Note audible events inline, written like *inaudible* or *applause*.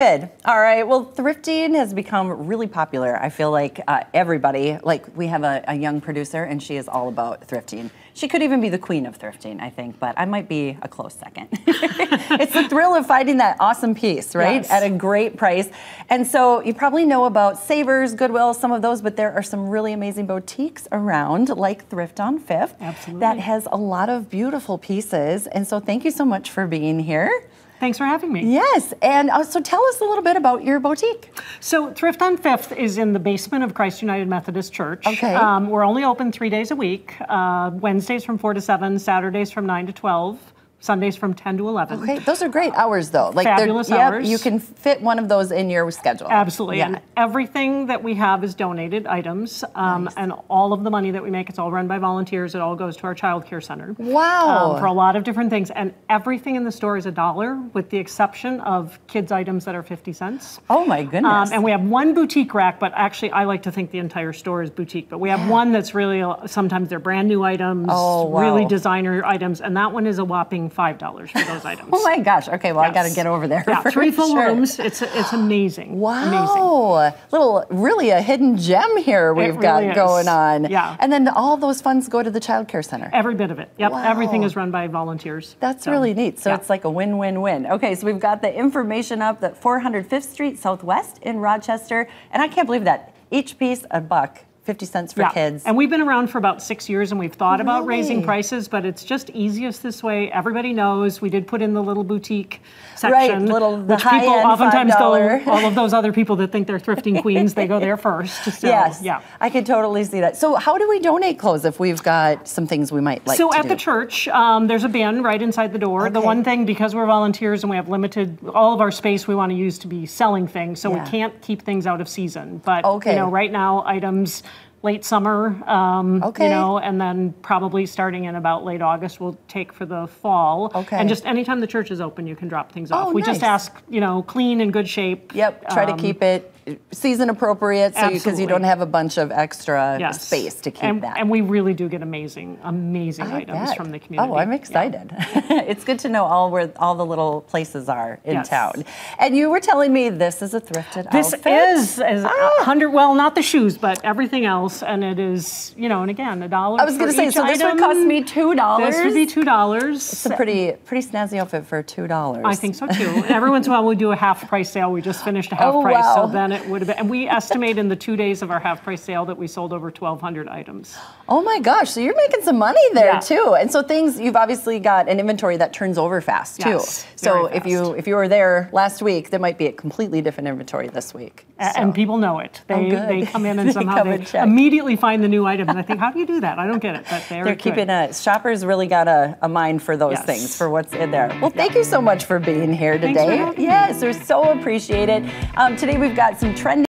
Good. All right. Well, thrifting has become really popular. I feel like uh, everybody, like we have a, a, young producer and she is all about thrifting. She could even be the queen of thrifting, I think, but I might be a close second. *laughs* it's the thrill of finding that awesome piece, right? Yes. At a great price. And so you probably know about Savers, Goodwill, some of those, but there are some really amazing boutiques around, like Thrift on Fifth, Absolutely. that has a lot of beautiful pieces. And so thank you so much for being here. Thanks for having me. Yes, and uh, so tell us a little bit about your boutique. So Thrift on Fifth is in the basement of Christ United Methodist Church. Okay. Um, we're only open three days a week, uh, Wednesdays from 4 to 7, Saturdays from 9 to 12. Sundays from 10 to 11. Okay, those are great hours though. Like Fabulous hours. Yep, you can fit one of those in your schedule. Absolutely, yeah. and everything that we have is donated items, um, nice. and all of the money that we make, it's all run by volunteers. It all goes to our child care center. Wow. Um, for a lot of different things, and everything in the store is a dollar, with the exception of kids items that are 50 cents. Oh my goodness. Um, and we have one boutique rack, but actually I like to think the entire store is boutique, but we have yeah. one that's really, sometimes they're brand new items, oh, wow. really designer items, and that one is a whopping five dollars for those items. *laughs* oh my gosh! Okay, well yes. I got to get over there. Yeah, *laughs* three full sure. rooms. It's it's amazing. Wow, amazing. little really a hidden gem here we've it got really going on. Yeah, and then all those funds go to the child care center. Every bit of it. Yep, wow. everything is run by volunteers. That's so, really neat. So yeah. it's like a win-win-win. Okay, so we've got the information up that 405th Street Southwest in Rochester, and I can't believe that each piece a buck 50 cents for yeah. kids. And we've been around for about six years and we've thought really? about raising prices, but it's just easiest this way. Everybody knows we did put in the little boutique section. Right, little, which people oftentimes $5. go, *laughs* all of those other people that think they're thrifting *laughs* queens, they go there first. So, yes, yeah. I could totally see that. So how do we donate clothes if we've got some things we might like So at do? the church, um, there's a bin right inside the door. Okay. The one thing, because we're volunteers and we have limited, all of our space we want to use to be selling things, so yeah. we can't keep things out of season. But, okay. you know, right now, items late summer, um, okay. you know, and then probably starting in about late August, we'll take for the fall. Okay. And just anytime the church is open, you can drop things off. Oh, we nice. just ask, you know, clean and good shape. Yep, try um, to keep it season appropriate so because you, you, don't have a bunch of extra yes. space to keep and, that. And we really do get amazing, amazing I items bet. from the community. Oh, I'm excited. Yeah. *laughs* it's good to know all where all the little places are in yes. town. And you were telling me this is a thrifted this outfit. This is, is ah. hundred. Well, not the shoes, but everything else, and it is you know, and again, a dollar. I was going to say, so item. this would cost me two dollars. This would be two dollars. It's a pretty pretty snazzy outfit for two dollars. I think so too. and every once in a while we do a half price sale. We just finished a half oh, price, wow. so then it would have been. And we estimate in the two days of our half price sale that we sold over 1,200 items. Oh my gosh, so you're making some money there yeah. too. And so things, you've obviously got an inventory that turns over fast too. Yes, so fast. if you if you were there last week, there might be a completely different inventory this week. So. And people know it. They, oh, they come in and *laughs* they somehow they and immediately find the new item. And I think, how do you do that? I don't get it. But they're, they're keeping a, shoppers really got a, a mind for those yes. things, for what's in there. Well, thank you so much for being here today. Yes, we're so appreciated. Um, today we've got some trendy